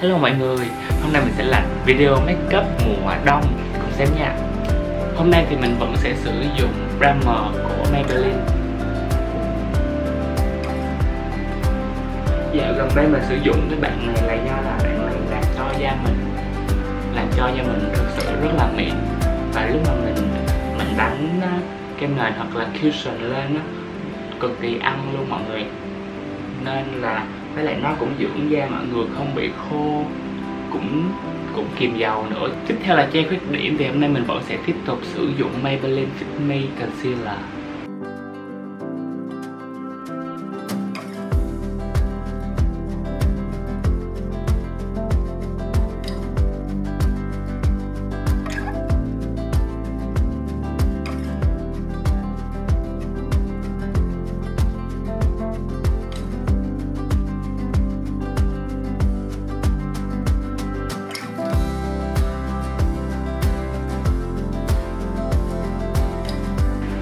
Hello mọi người, hôm nay mình sẽ làm video make up mùa đông cùng xem nha. Hôm nay thì mình vẫn sẽ sử dụng primer của Maybelline. Dạo gần đây mình sử dụng cái bạn này là do là bạn này làm cho da mình Làm cho da mình thực sự rất là mịn. Và lúc mà mình mình đánh kem nền hoặc là cushion lên á cực kỳ ăn luôn mọi người. Nên là với lại nó cũng dưỡng da mọi người không bị khô, cũng cũng kiềm dầu nữa. Tiếp theo là che khuyết điểm, thì hôm nay mình vẫn sẽ tiếp tục sử dụng Maybelline Fit Me Concealer.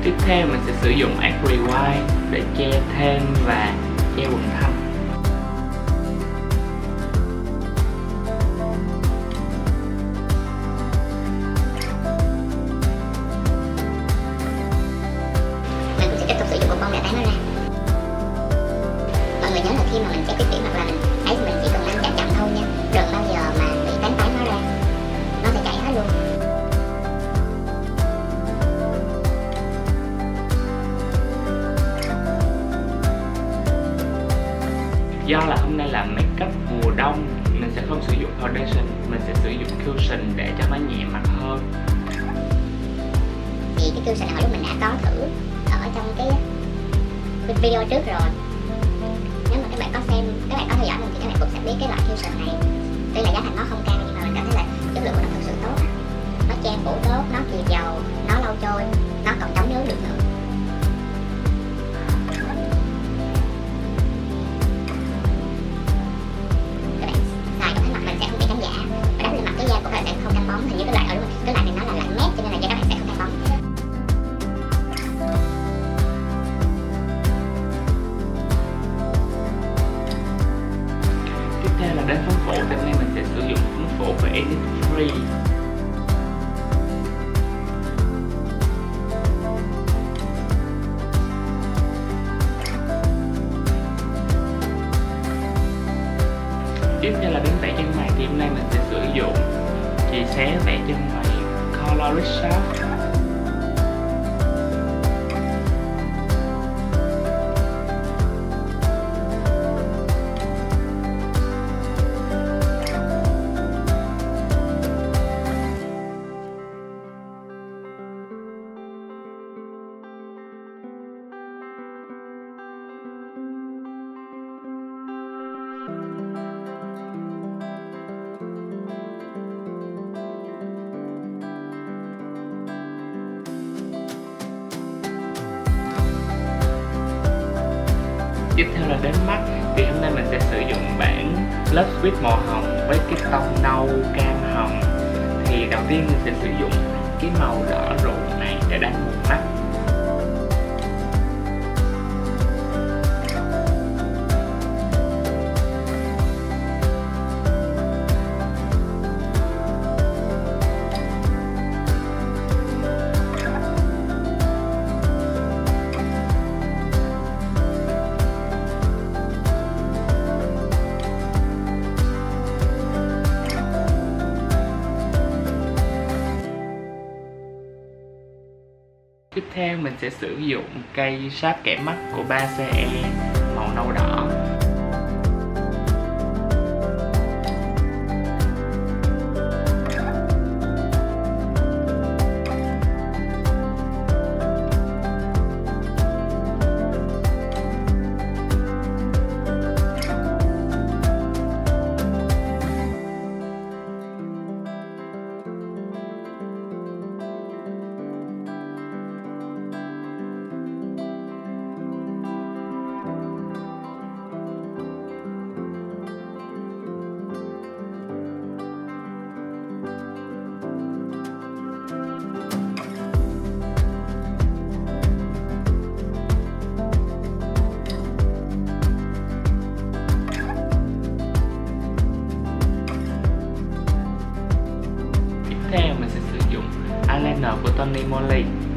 Tiếp theo mình sẽ sử dụng Acry White để che thêm và che quầng thâm. Do là hôm nay là makeup mùa đông, Mình sẽ không sử dụng foundation, Mình sẽ sử dụng cushion để cho nó nhẹ mặt hơn. Thì cái cushion này hồi lúc mình đã có thử ở trong cái video trước rồi. Nếu mà các bạn có xem, các bạn có theo dõi mình thì các bạn cũng sẽ biết cái loại cushion này. Tuy là giá thành nó không cao nhưng mà mình cảm thấy là chất lượng của nó thực sự tốt. Nó che phủ tốt, nó kiềm dầu, nó lâu trôi, nó còn chống nước được. Sẽ vẽ chân mày Color Shop Tiếp theo là đến mắt. Thì hôm nay mình sẽ sử dụng bản Love Sweet màu hồng với cái tông nâu cam hồng. Thì đầu tiên mình sẽ sử dụng cái màu đỏ rượu này để đánh một mắt. Tiếp theo mình sẽ sử dụng cây sáp kẻ mắt của 3CE màu nâu đỏ. Của Tony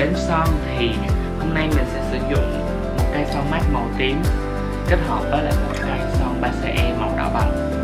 đến son thì hôm nay mình sẽ sử dụng một cây son mát màu tím kết hợp với lại một cây son 3CE e màu đỏ bầm